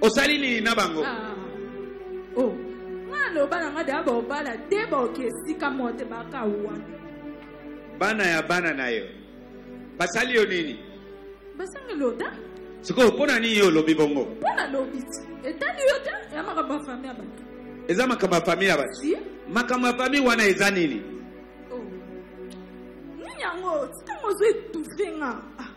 osali nini na bango ah. oh. naloba na nga deya bobala te baoke esika moko te baka wana bana ya bana na yo basali yo nini basangi loda sikoyo mpo na nini yo olobi bongo mpo nalobi ti etali yo te ya makambo ya fami ya bato eza makambo ya fami ya bato makambo ya fami wana eza nini oh. nini yango ntango ozo etufe nga ah.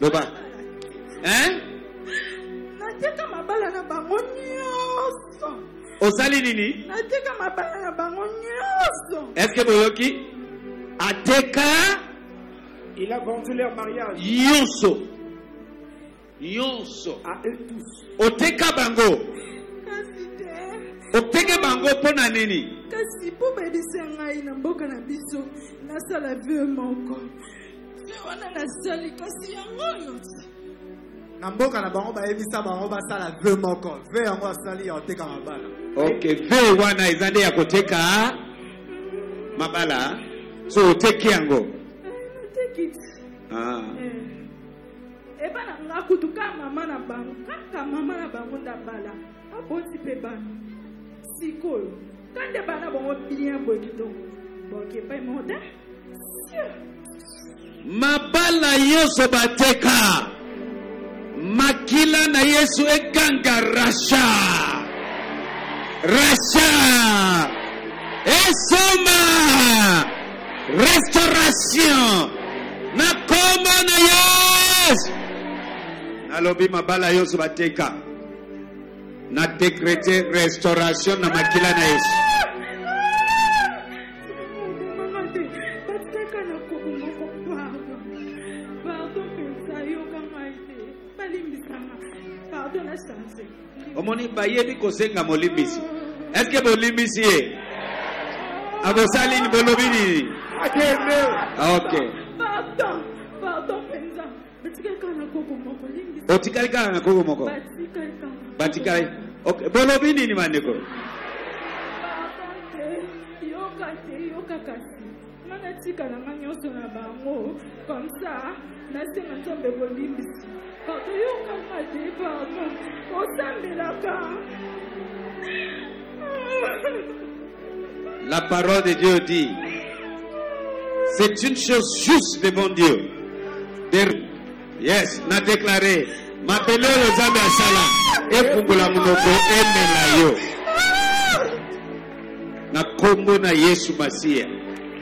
loba hein natika mabala na bango nyonso osali nini natika mabala na bango nyonso eske boyoki ateka il a vendu leur mariage yonso yonso à eux tous oteka bango kasi te oteke bango mpo na nini kasi mpo bayebisa ngai na mboka na biso nasala vie moko na mboka na bango bayebisa bango basala ve moko ve yango asali ya koteka mabala ok ve wana eza nde ya koteka mabala so oteki yango ah. eh. eba na nga kutu ka mama na bango kaka mama na bango ndabala aboti mpe bana sikoyo kande bana bango bien boye kitoko boke epai moko te mabala yesu bateka makila na yesu ekanga rasha rasha esoma restauration na kombo na yesu nalobi mabala yonso bateka na dekrete restauration na makila na yesu omoni bayebi kosenga molimbisi eske bolimbisi ye akosali bolobi nini ok otikali kaka na koko moko batikali okay. bolobi nini bandeko natika na ngai nyonso na bango komsa nasenga nzambe bolimbisi bato yokanga te pardon osambelaka La parole de Dieu dit, c'est une chose juste devant Dieu. De... Yes, na déclaré, ma belle aux âmes à Sala, et pour la monoko, et na kombo na Yesu Masiya.